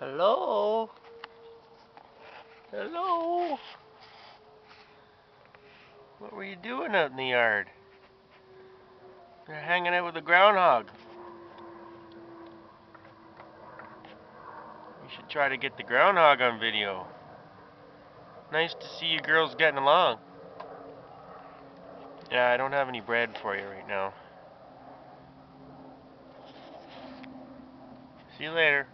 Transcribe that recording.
Hello? Hello? What were you doing out in the yard? You're hanging out with the groundhog. You should try to get the groundhog on video. Nice to see you girls getting along. Yeah, I don't have any bread for you right now. See you later.